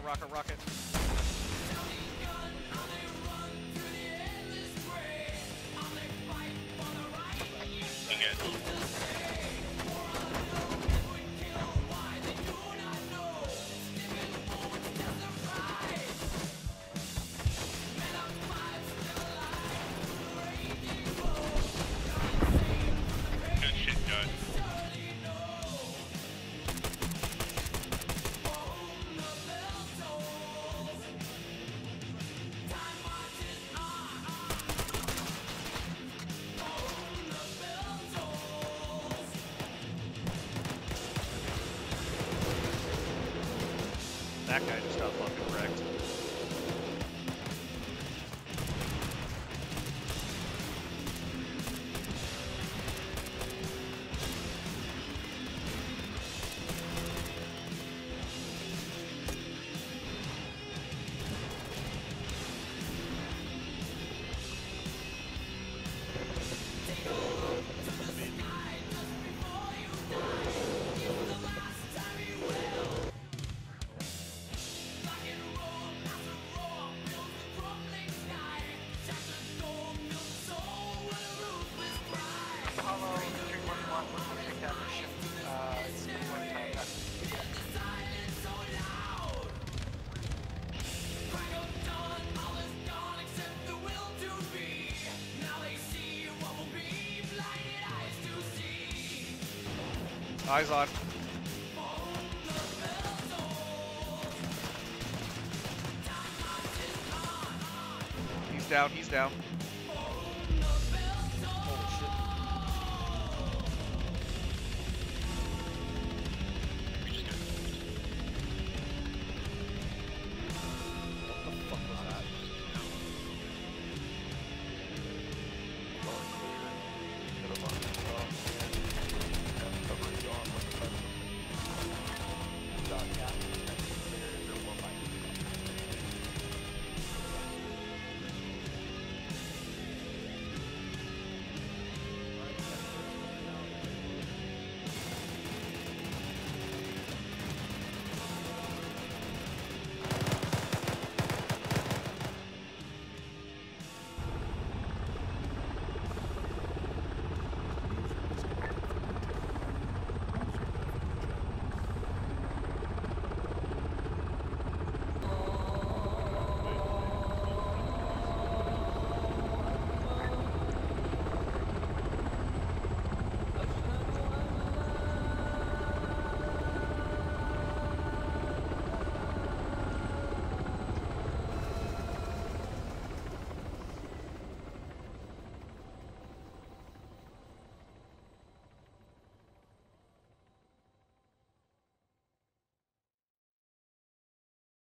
rocket, rocket, rocket. That guy just got fucking wrecked. Eyes on. He's down, he's down.